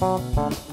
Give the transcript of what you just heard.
Música